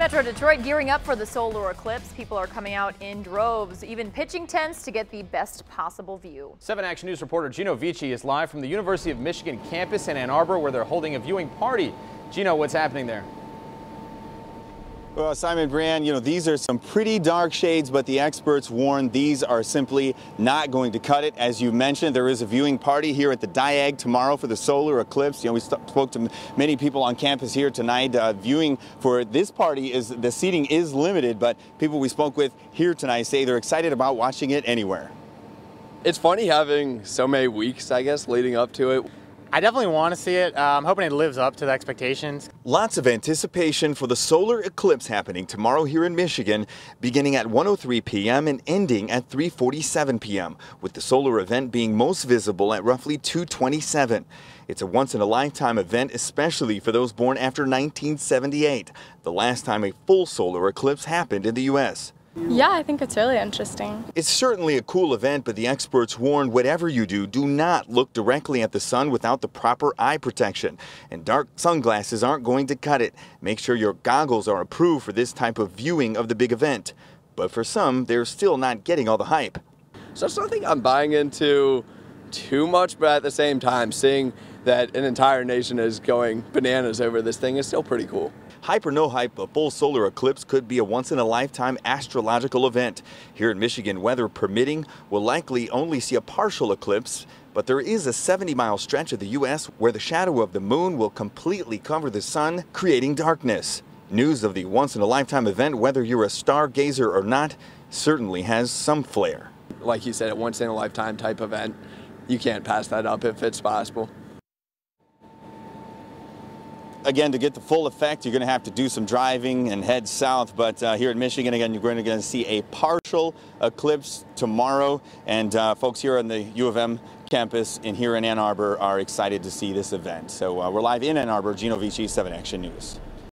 Metro Detroit gearing up for the solar eclipse. People are coming out in droves, even pitching tents to get the best possible view. 7 Action News reporter Gino Vicci is live from the University of Michigan campus in Ann Arbor where they're holding a viewing party. Gino, what's happening there? Well, Simon Brand, you know, these are some pretty dark shades, but the experts warn these are simply not going to cut it. As you mentioned, there is a viewing party here at the Diag tomorrow for the solar eclipse. You know, we spoke to many people on campus here tonight. Uh, viewing for this party is the seating is limited, but people we spoke with here tonight say they're excited about watching it anywhere. It's funny having so many weeks, I guess, leading up to it. I definitely want to see it. Uh, I'm hoping it lives up to the expectations. Lots of anticipation for the solar eclipse happening tomorrow here in Michigan, beginning at 1:03 p.m. and ending at 3:47 p.m., with the solar event being most visible at roughly 2:27. It's a once-in-a-lifetime event, especially for those born after 1978, the last time a full solar eclipse happened in the U.S. Yeah, I think it's really interesting. It's certainly a cool event, but the experts warn whatever you do, do not look directly at the sun without the proper eye protection. And dark sunglasses aren't going to cut it. Make sure your goggles are approved for this type of viewing of the big event. But for some, they're still not getting all the hype. So I don't I'm buying into too much, but at the same time, seeing that an entire nation is going bananas over this thing is still pretty cool. Hype or no hype, a full solar eclipse could be a once-in-a-lifetime astrological event. Here in Michigan, weather permitting, we'll likely only see a partial eclipse, but there is a 70-mile stretch of the U.S. where the shadow of the moon will completely cover the sun, creating darkness. News of the once-in-a-lifetime event, whether you're a stargazer or not, certainly has some flair. Like you said, a once-in-a-lifetime type event. You can't pass that up if it's possible again, to get the full effect, you're going to have to do some driving and head south. But uh, here in Michigan, again, you're going to see a partial eclipse tomorrow. And uh, folks here on the U of M campus and here in Ann Arbor are excited to see this event. So uh, we're live in Ann Arbor. Gino Vicci, 7 Action News.